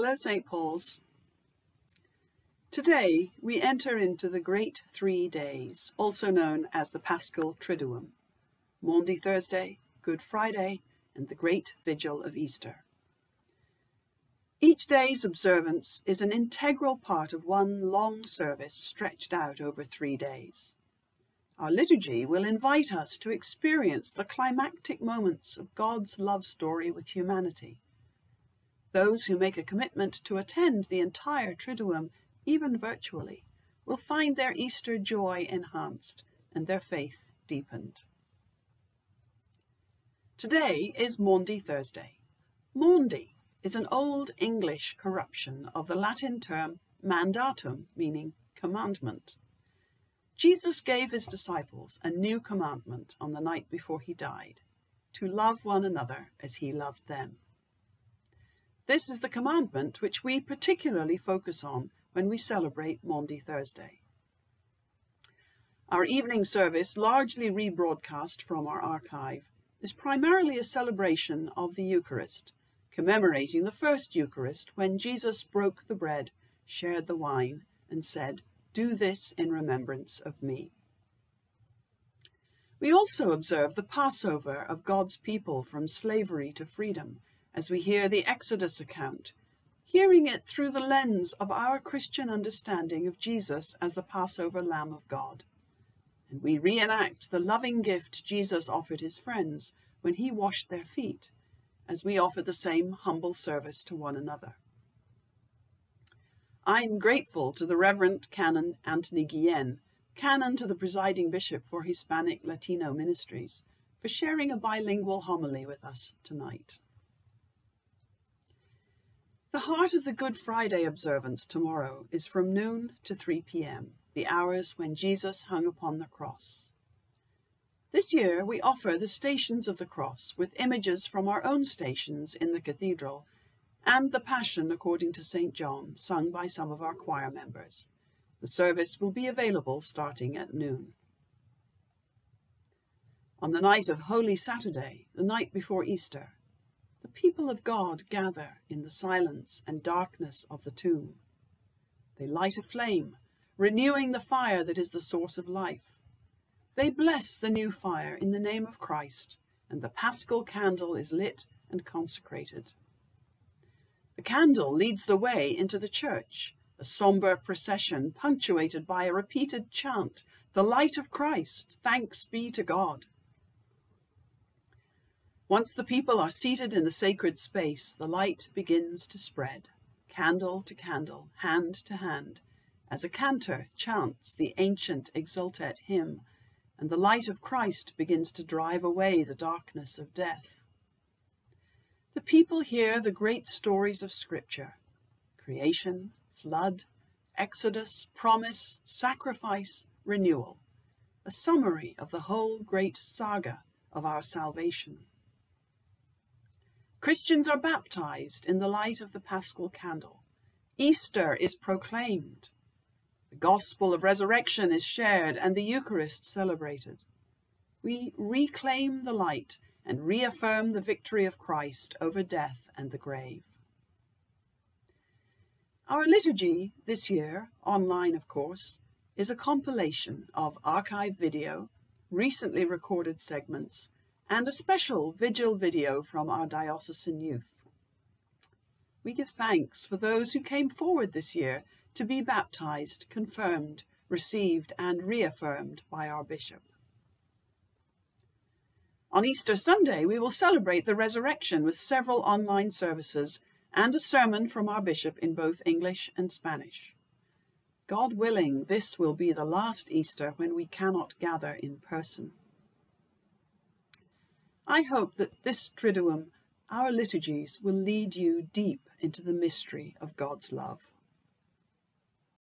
Hello, St. Paul's. Today we enter into the Great Three Days, also known as the Paschal Triduum, Maundy Thursday, Good Friday, and the Great Vigil of Easter. Each day's observance is an integral part of one long service stretched out over three days. Our liturgy will invite us to experience the climactic moments of God's love story with humanity. Those who make a commitment to attend the entire Triduum, even virtually, will find their Easter joy enhanced and their faith deepened. Today is Maundy Thursday. Maundy is an Old English corruption of the Latin term mandatum, meaning commandment. Jesus gave his disciples a new commandment on the night before he died to love one another as he loved them. This is the commandment which we particularly focus on when we celebrate Maundy Thursday. Our evening service, largely rebroadcast from our archive, is primarily a celebration of the Eucharist, commemorating the first Eucharist when Jesus broke the bread, shared the wine, and said, Do this in remembrance of me. We also observe the Passover of God's people from slavery to freedom as we hear the Exodus account, hearing it through the lens of our Christian understanding of Jesus as the Passover Lamb of God and we reenact the loving gift Jesus offered his friends when he washed their feet, as we offer the same humble service to one another. I'm grateful to the Reverend Canon Anthony Guillen, Canon to the presiding bishop for Hispanic Latino Ministries, for sharing a bilingual homily with us tonight. The heart of the Good Friday observance tomorrow is from noon to 3 p.m the hours when Jesus hung upon the cross. This year we offer the Stations of the Cross with images from our own stations in the cathedral and the Passion according to St. John, sung by some of our choir members. The service will be available starting at noon. On the night of Holy Saturday, the night before Easter, people of God gather in the silence and darkness of the tomb. They light a flame renewing the fire that is the source of life. They bless the new fire in the name of Christ, and the paschal candle is lit and consecrated. The candle leads the way into the church, a somber procession punctuated by a repeated chant, The light of Christ, thanks be to God. Once the people are seated in the sacred space, the light begins to spread, candle to candle, hand to hand, as a cantor chants the ancient exultet hymn, and the light of Christ begins to drive away the darkness of death. The people hear the great stories of Scripture creation, flood, exodus, promise, sacrifice, renewal, a summary of the whole great saga of our salvation. Christians are baptized in the light of the paschal candle. Easter is proclaimed. The gospel of resurrection is shared and the Eucharist celebrated. We reclaim the light and reaffirm the victory of Christ over death and the grave. Our liturgy this year, online of course, is a compilation of archive video, recently recorded segments, and a special vigil video from our diocesan youth. We give thanks for those who came forward this year to be baptized, confirmed, received, and reaffirmed by our bishop. On Easter Sunday, we will celebrate the resurrection with several online services and a sermon from our bishop in both English and Spanish. God willing, this will be the last Easter when we cannot gather in person. I hope that this Triduum, our liturgies, will lead you deep into the mystery of God's love.